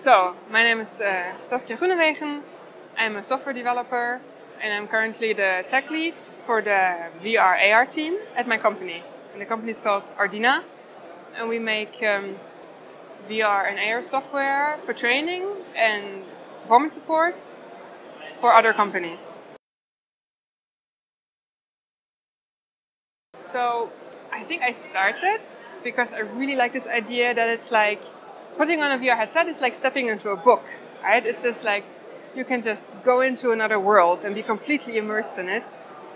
So, my name is uh, Saskia Groenewegen. I'm a software developer and I'm currently the tech lead for the VR AR team at my company. And the company is called Ordina and we make um, VR and AR software for training and performance support for other companies. So I think I started because I really like this idea that it's like putting on a VR headset is like stepping into a book, right? It's just like you can just go into another world and be completely immersed in it.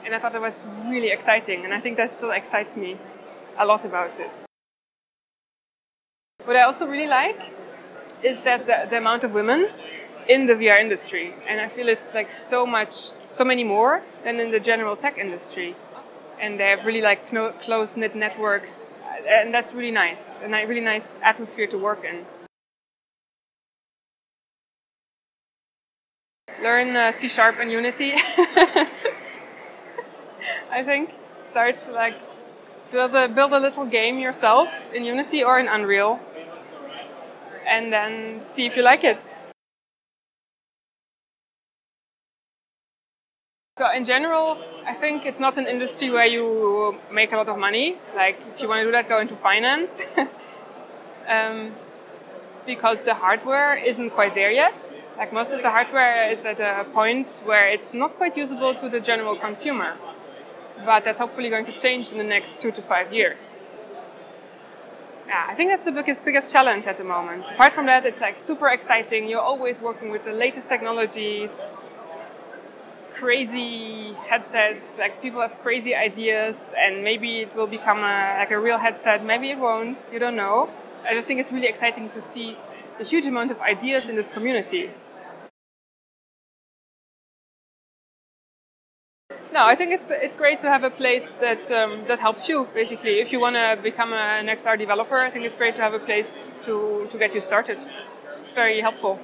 And I thought it was really exciting, and I think that still excites me a lot about it. What I also really like is that the, the amount of women in the VR industry, and I feel it's like so much, so many more than in the general tech industry. And they have really like close knit networks, and that's really nice, and a really nice atmosphere to work in. Learn uh, C Sharp and Unity. I think start to like build a build a little game yourself in Unity or in Unreal, and then see if you like it. So in general, I think it's not an industry where you make a lot of money. Like if you want to do that, go into finance. um, because the hardware isn't quite there yet. Like most of the hardware is at a point where it's not quite usable to the general consumer. But that's hopefully going to change in the next two to five years. Yeah, I think that's the biggest biggest challenge at the moment. Apart from that, it's like super exciting. You're always working with the latest technologies crazy headsets. Like people have crazy ideas, and maybe it will become a, like a real headset. Maybe it won't. You don't know. I just think it's really exciting to see the huge amount of ideas in this community. No, I think it's it's great to have a place that um, that helps you. Basically, if you want to become an XR developer, I think it's great to have a place to to get you started. It's very helpful.